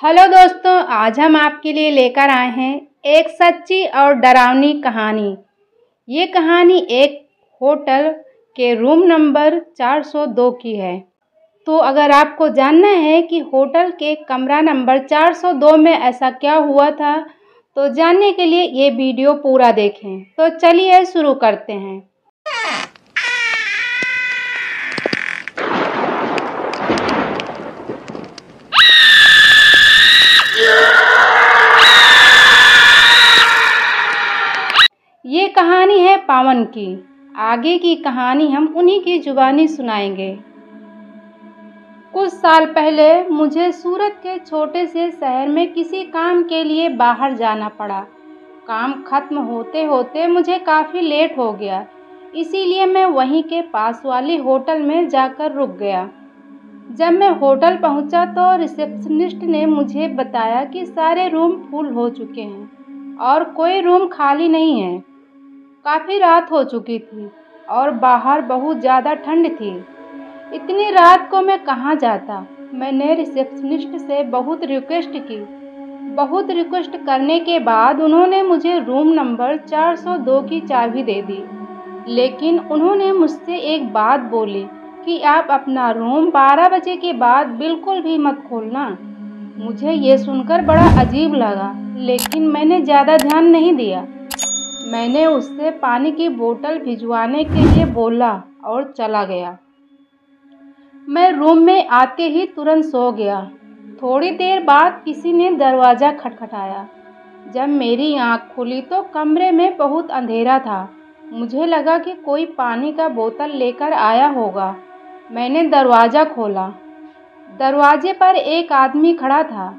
Hello दोस्तों, आज हम आपके लिए लेकर आए हैं एक सच्ची और डरावनी कहानी। ये कहानी एक होटल के रूम नंबर 402 की है। तो अगर आपको जानना है कि होटल के कमरा नंबर 402 में ऐसा क्या हुआ था तो जानने के लिए ये वीडियो पूरा देखें। तो चलिए शुरू करते हैं। कहानी है पावन की। आगे की कहानी हम उन्हीं की जुबानी सुनाएँगे। कुछ साल पहले मुझे सूरत के छोटे से शहर में किसी काम के लिए बाहर जाना पड़ा। काम खत्म होते होते मुझे काफ़ी लेट हो गया। इसीलिए मैं वहीं के पास वाली होटल में जाकर रुक गया। जब मैं होटल पहुँचा तो रिसेप्शनिस्ट ने मुझे बताया कि सारे रूम फुल हो चुके हैं और कोई रूम खाली नहीं है। काफ़ी रात हो चुकी थी और बाहर बहुत ज़्यादा ठंड थी। इतनी रात को मैं कहाँ जाता? मैंने रिसेप्शनिस्ट से बहुत रिक्वेस्ट की। बहुत रिक्वेस्ट करने के बाद उन्होंने मुझे रूम नंबर 402 की चाबी दे दी। लेकिन उन्होंने मुझसे एक बात बोली कि आप अपना रूम 12 बजे के बाद बिल्कुल भी मत खोलना। मुझे ये सुनकर बड़ा अजीब लगा, लेकिन मैंने ज़्यादा ध्यान नहीं दिया। मैंने उससे पानी की बोतल भिजवाने के लिए बोला और चला गया। मैं रूम में आते ही तुरंत सो गया। थोड़ी देर बाद किसी ने दरवाज़ा खटखटाया। जब मेरी आँख खुली तो कमरे में बहुत अंधेरा था। मुझे लगा कि कोई पानी का बोतल लेकर आया होगा। मैंने दरवाज़ा खोला। दरवाजे पर एक आदमी खड़ा था,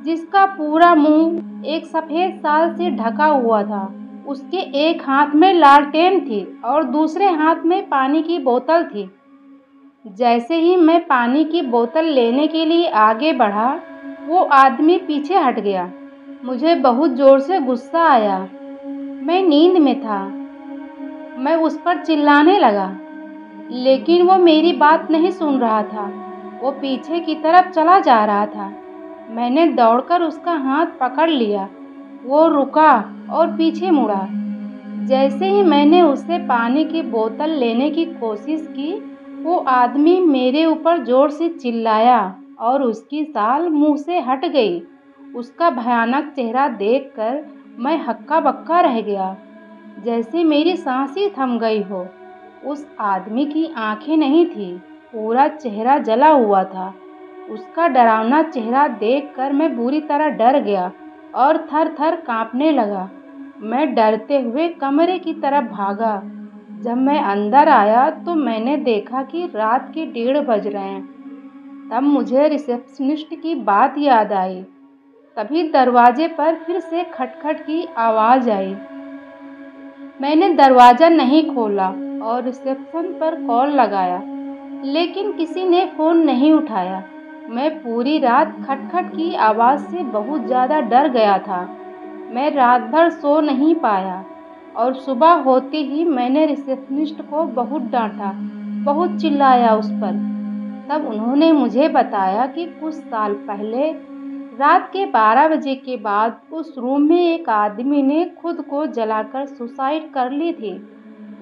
जिसका पूरा मुँह एक सफ़ेद साल से ढका हुआ था। उसके एक हाथ में लालटेन थी और दूसरे हाथ में पानी की बोतल थी। जैसे ही मैं पानी की बोतल लेने के लिए आगे बढ़ा, वो आदमी पीछे हट गया। मुझे बहुत ज़ोर से गुस्सा आया। मैं नींद में था। मैं उस पर चिल्लाने लगा, लेकिन वो मेरी बात नहीं सुन रहा था। वो पीछे की तरफ़ चला जा रहा था। मैंने दौड़कर उसका हाथ पकड़ लिया। वो रुका और पीछे मुड़ा। जैसे ही मैंने उससे पानी की बोतल लेने की कोशिश की, वो आदमी मेरे ऊपर ज़ोर से चिल्लाया और उसकी साल मुँह से हट गई। उसका भयानक चेहरा देखकर मैं हक्का बक्का रह गया। जैसे मेरी सांस ही थम गई हो। उस आदमी की आँखें नहीं थी, पूरा चेहरा जला हुआ था। उसका डरावना चेहरा देखकर मैं बुरी तरह डर गया। और थर थर काँपने लगा। मैं डरते हुए कमरे की तरफ़ भागा। जब मैं अंदर आया तो मैंने देखा कि रात के डेढ़ बज रहे हैं। तब मुझे रिसेप्शनिस्ट की बात याद आई। तभी दरवाजे पर फिर से खटखट की आवाज़ आई। मैंने दरवाज़ा नहीं खोला और रिसेप्शन पर कॉल लगाया, लेकिन किसी ने फ़ोन नहीं उठाया। मैं पूरी रात खटखट की आवाज़ से बहुत ज़्यादा डर गया था। मैं रात भर सो नहीं पाया और सुबह होते ही मैंने रिसेप्शनिस्ट को बहुत डांटा, बहुत चिल्लाया उस पर। तब उन्होंने मुझे बताया कि कुछ साल पहले, रात के 12 बजे के बाद उस रूम में एक आदमी ने खुद को जलाकर सुसाइड कर ली थी।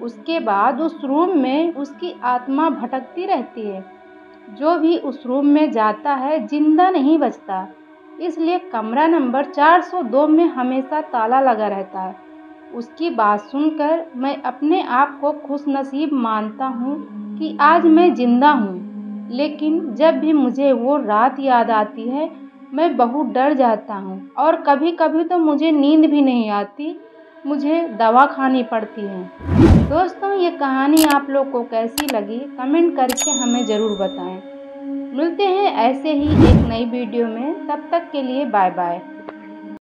उसके बाद उस रूम में उसकी आत्मा भटकती रहती है। जो भी उस रूम में जाता है, ज़िंदा नहीं बचता। इसलिए कमरा नंबर 402 में हमेशा ताला लगा रहता है। उसकी बात सुनकर मैं अपने आप को खुश नसीब मानता हूँ कि आज मैं ज़िंदा हूँ। लेकिन जब भी मुझे वो रात याद आती है, मैं बहुत डर जाता हूँ और कभी कभी तो मुझे नींद भी नहीं आती। मुझे दवा खानी पड़ती है। दोस्तों, ये कहानी आप लोग को कैसी लगी, कमेंट करके हमें ज़रूर बताएँ। मिलते हैं ऐसे ही एक नई वीडियो में। तब तक के लिए बाय बाय